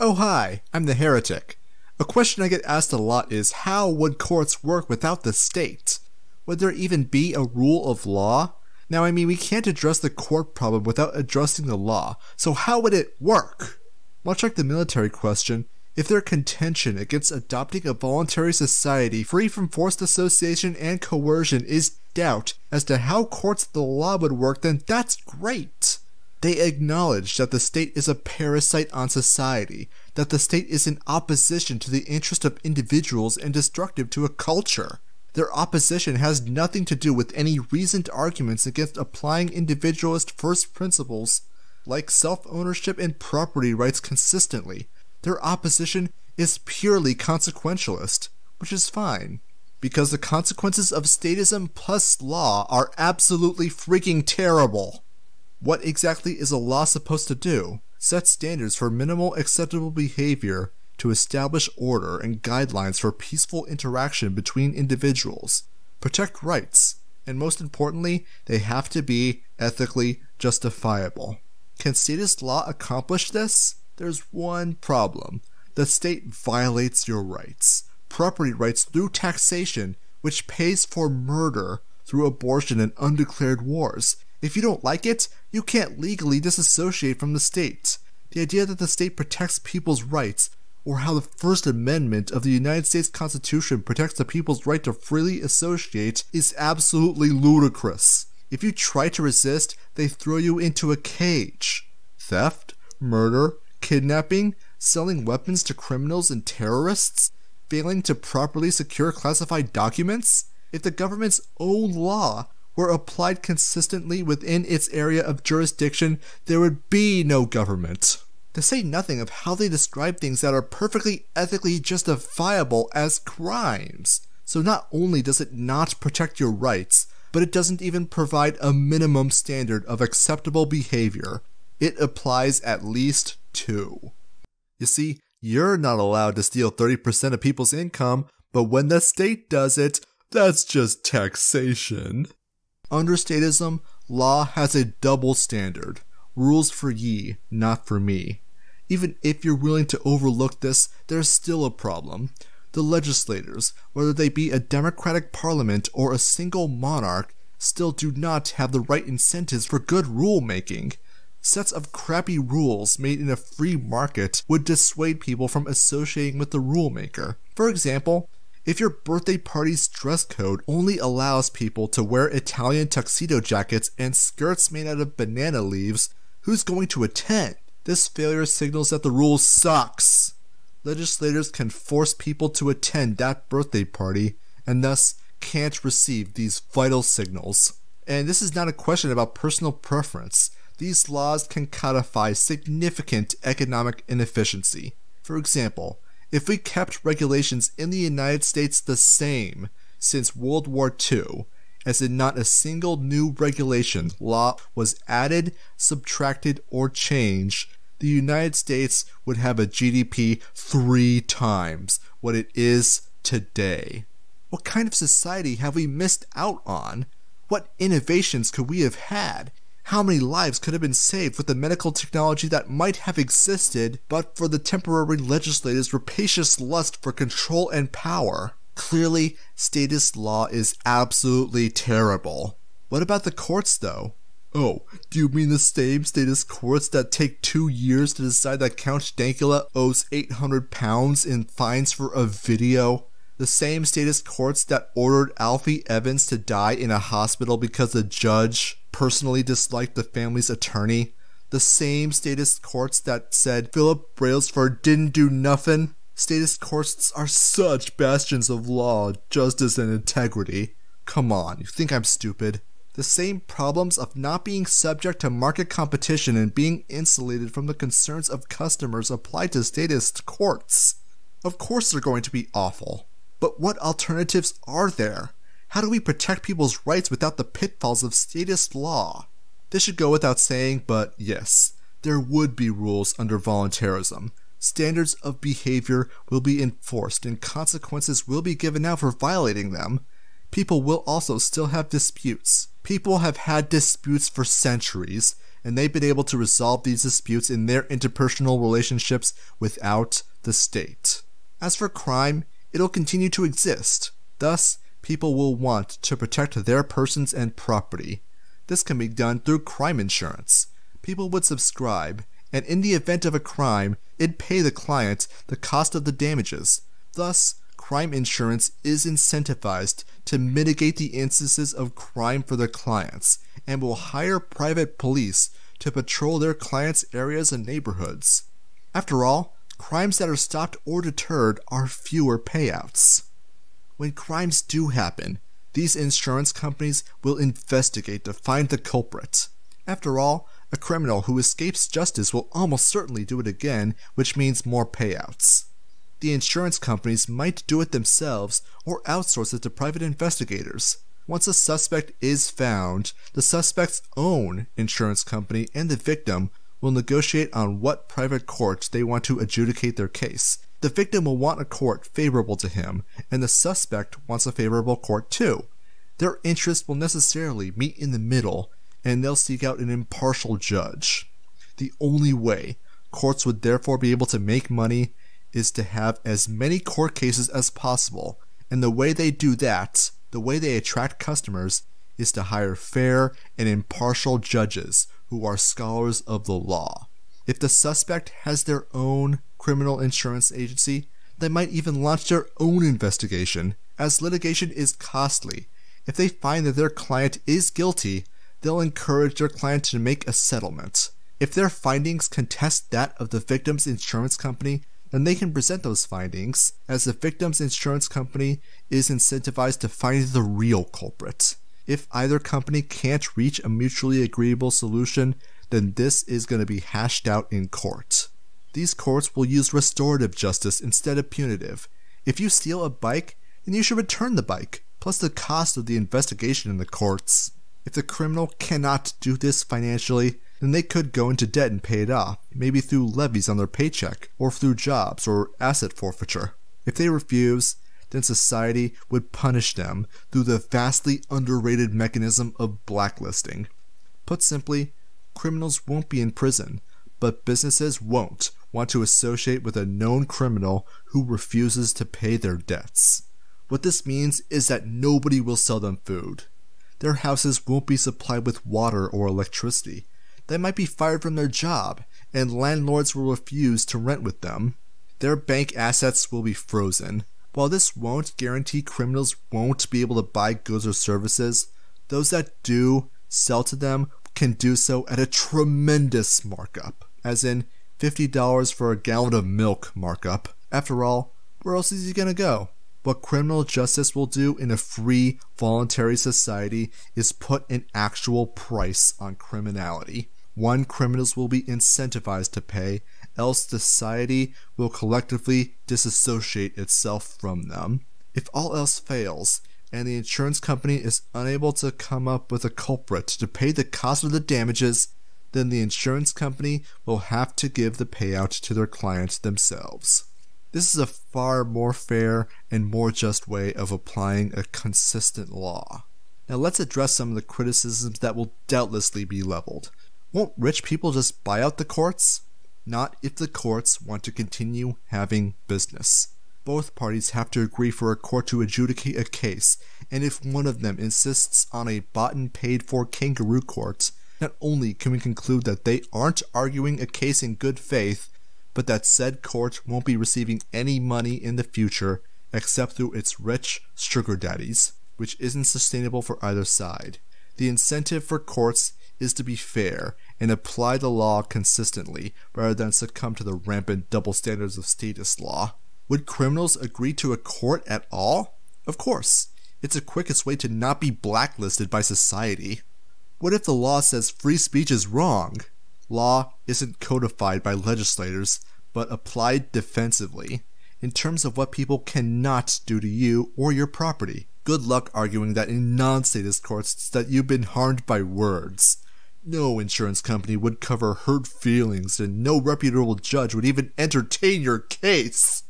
Oh hi, I'm the heretic. A question I get asked a lot is how would courts work without the state? Would there even be a rule of law? Now, I mean, we can't address the court problem without addressing the law, so how would it work? Much like the military question, if their contention against adopting a voluntary society free from forced association and coercion is doubt as to how courts of the law would work, then that's great. They acknowledge that the state is a parasite on society, that the state is in opposition to the interest of individuals and destructive to a culture. Their opposition has nothing to do with any reasoned arguments against applying individualist first principles like self ownership and property rights consistently. Their opposition is purely consequentialist, which is fine, because the consequences of statism plus law are absolutely freaking terrible. What exactly is a law supposed to do? Set standards for minimal acceptable behavior to establish order and guidelines for peaceful interaction between individuals, protect rights, and most importantly, they have to be ethically justifiable. Can statist law accomplish this? There's one problem. The state violates your rights, property rights through taxation, which pays for murder through abortion and undeclared wars, if you don't like it, you can't legally disassociate from the state. The idea that the state protects people's rights, or how the First Amendment of the United States Constitution protects the people's right to freely associate, is absolutely ludicrous. If you try to resist, they throw you into a cage. Theft, murder, kidnapping, selling weapons to criminals and terrorists, failing to properly secure classified documents? If the government's own law were applied consistently within its area of jurisdiction, there would be no government. To say nothing of how they describe things that are perfectly ethically justifiable as crimes. So not only does it not protect your rights, but it doesn't even provide a minimum standard of acceptable behavior. It applies at least two. You see, you're not allowed to steal 30% of people's income, but when the state does it, that's just taxation. Under statism, law has a double standard rules for ye, not for me. Even if you're willing to overlook this, there's still a problem. The legislators, whether they be a democratic parliament or a single monarch, still do not have the right incentives for good rulemaking. Sets of crappy rules made in a free market would dissuade people from associating with the rulemaker. For example, if your birthday party's dress code only allows people to wear Italian tuxedo jackets and skirts made out of banana leaves, who's going to attend? This failure signals that the rule sucks. Legislators can force people to attend that birthday party and thus can't receive these vital signals. And this is not a question about personal preference. These laws can codify significant economic inefficiency. For example, if we kept regulations in the United States the same since World War II, as in not a single new regulation, law was added, subtracted, or changed, the United States would have a GDP three times what it is today. What kind of society have we missed out on? What innovations could we have had how many lives could have been saved with the medical technology that might have existed but for the temporary legislators' rapacious lust for control and power? Clearly, statist law is absolutely terrible. What about the courts, though? Oh, do you mean the same statist courts that take two years to decide that Count Dankula owes 800 pounds in fines for a video? The same statist courts that ordered Alfie Evans to die in a hospital because the judge personally disliked the family's attorney. The same statist courts that said Philip Brailsford didn't do nothing. Statist courts are such bastions of law, justice, and integrity. Come on, you think I'm stupid? The same problems of not being subject to market competition and being insulated from the concerns of customers apply to statist courts. Of course, they're going to be awful. But what alternatives are there? How do we protect people's rights without the pitfalls of statist law? This should go without saying, but yes, there would be rules under voluntarism. Standards of behavior will be enforced and consequences will be given out for violating them. People will also still have disputes. People have had disputes for centuries. and they've been able to resolve these disputes in their interpersonal relationships without the state. As for crime, it'll continue to exist. Thus, people will want to protect their persons and property. This can be done through crime insurance. People would subscribe, and in the event of a crime, it'd pay the client the cost of the damages. Thus, crime insurance is incentivized to mitigate the instances of crime for their clients and will hire private police to patrol their clients' areas and neighborhoods. After all, crimes that are stopped or deterred are fewer payouts. When crimes do happen, these insurance companies will investigate to find the culprit. After all, a criminal who escapes justice will almost certainly do it again, which means more payouts. The insurance companies might do it themselves or outsource it to private investigators. Once a suspect is found, the suspect's own insurance company and the victim will negotiate on what private court they want to adjudicate their case. The victim will want a court favorable to him, and the suspect wants a favorable court too. Their interests will necessarily meet in the middle, and they'll seek out an impartial judge. The only way courts would therefore be able to make money is to have as many court cases as possible, and the way they do that, the way they attract customers, is to hire fair and impartial judges who are scholars of the law. If the suspect has their own criminal insurance agency, they might even launch their own investigation, as litigation is costly. If they find that their client is guilty, they'll encourage their client to make a settlement. If their findings contest that of the victim's insurance company, then they can present those findings, as the victim's insurance company is incentivized to find the real culprit. If either company can't reach a mutually agreeable solution, then this is going to be hashed out in court. These courts will use restorative justice instead of punitive. If you steal a bike, then you should return the bike, plus the cost of the investigation in the courts. If the criminal cannot do this financially, then they could go into debt and pay it off, maybe through levies on their paycheck, or through jobs or asset forfeiture. If they refuse, then society would punish them through the vastly underrated mechanism of blacklisting. Put simply, criminals won't be in prison, but businesses won't want to associate with a known criminal who refuses to pay their debts. What this means is that nobody will sell them food. Their houses won't be supplied with water or electricity. They might be fired from their job, and landlords will refuse to rent with them. Their bank assets will be frozen. While this won't guarantee criminals won't be able to buy goods or services, those that do sell to them can do so at a tremendous markup, as in $50 for a gallon of milk markup. After all, where else is he gonna go? What criminal justice will do in a free, voluntary society is put an actual price on criminality. One, criminals will be incentivized to pay, else society will collectively disassociate itself from them. If all else fails, and the insurance company is unable to come up with a culprit to pay the cost of the damages, then the insurance company will have to give the payout to their clients themselves. This is a far more fair and more just way of applying a consistent law. Now let's address some of the criticisms that will doubtlessly be leveled. Won't rich people just buy out the courts? Not if the courts want to continue having business. Both parties have to agree for a court to adjudicate a case, and if one of them insists on a bought and paid for kangaroo court, not only can we conclude that they aren't arguing a case in good faith, but that said court won't be receiving any money in the future except through its rich sugar daddies, which isn't sustainable for either side. The incentive for courts is to be fair and apply the law consistently rather than succumb to the rampant double standards of statist law. Would criminals agree to a court at all? Of course. It's the quickest way to not be blacklisted by society. What if the law says free speech is wrong? Law isn't codified by legislators, but applied defensively, in terms of what people cannot do to you or your property. Good luck arguing that in non-statist courts that you've been harmed by words. No insurance company would cover hurt feelings, and no reputable judge would even entertain your case.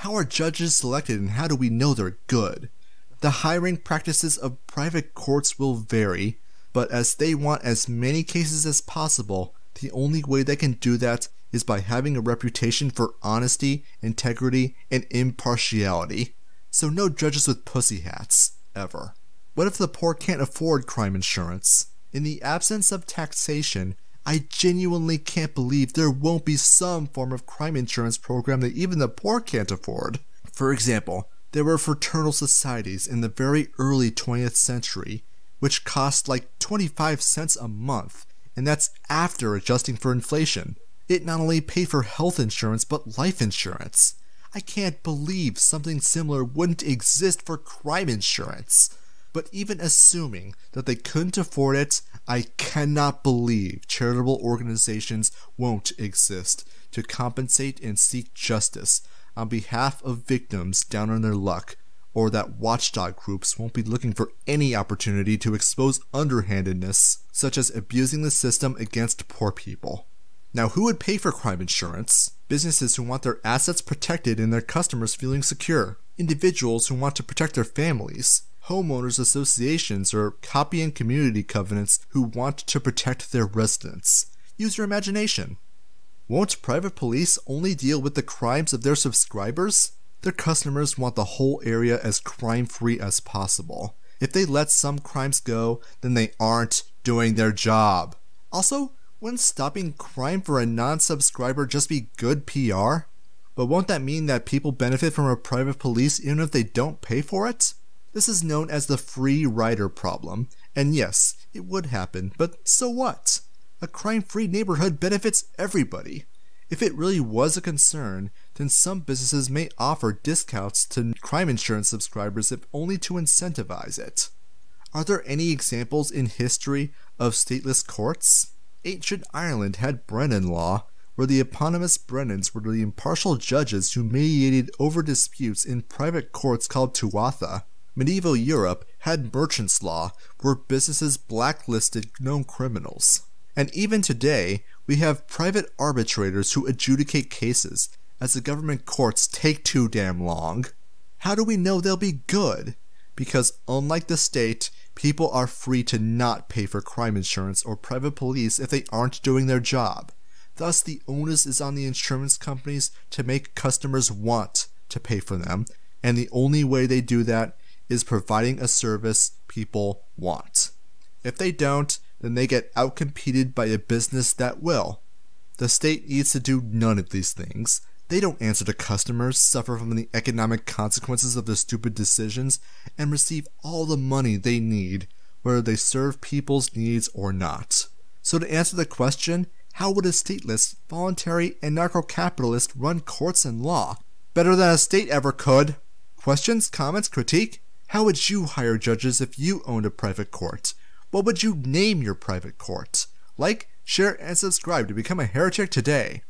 How are judges selected and how do we know they're good? The hiring practices of private courts will vary, But as they want as many cases as possible, the only way they can do that is by having a reputation for honesty, integrity, and impartiality. So no judges with pussy hats, ever. What if the poor can't afford crime insurance? In the absence of taxation, I genuinely can't believe there won't be some form of crime insurance program that even the poor can't afford. For example, there were fraternal societies in the very early 20th century which cost like 25 cents a month, and that's after adjusting for inflation. It not only paid for health insurance but life insurance. I can't believe something similar wouldn't exist for crime insurance. But even assuming that they couldn't afford it, I cannot believe charitable organizations won't exist to compensate and seek justice on behalf of victims down on their luck, or that watchdog groups won't be looking for any opportunity to expose underhandedness, such as abusing the system against poor people. Now, who would pay for crime insurance? Businesses who want their assets protected and their customers feeling secure. Individuals who want to protect their families homeowners associations or copying community covenants who want to protect their residents. Use your imagination. Won't private police only deal with the crimes of their subscribers? Their customers want the whole area as crime free as possible. If they let some crimes go, then they aren't doing their job. Also, wouldn't stopping crime for a non subscriber just be good PR? But won't that mean that people benefit from a private police even if they don't pay for it? This is known as the free rider problem, and yes, it would happen, but so what? A crime free neighborhood benefits everybody. If it really was a concern, then some businesses may offer discounts to crime insurance subscribers if only to incentivize it. Are there any examples in history of stateless courts? Ancient Ireland had Brehon law, where the eponymous Brehons were the impartial judges who mediated over disputes in private courts called tuatha. Medieval Europe had merchant's law, where businesses blacklisted known criminals. And even today, we have private arbitrators who adjudicate cases, as the government courts take too damn long. How do we know they'll be good? Because unlike the state, people are free to not pay for crime insurance or private police if they aren't doing their job. Thus, the onus is on the insurance companies to make customers want to pay for them, and the only way they do that is providing a service people want. If they don't, then they get outcompeted by a business that will. The state needs to do none of these things. They don't answer to customers, suffer from the economic consequences of their stupid decisions, and receive all the money they need, whether they serve people's needs or not. So, to answer the question, how would a stateless, voluntary, anarcho capitalist run courts and law? Better than a state ever could! Questions, comments, critique? How would you hire judges if you owned a private court? What would you name your private court? Like, share, and subscribe to become a heretic today.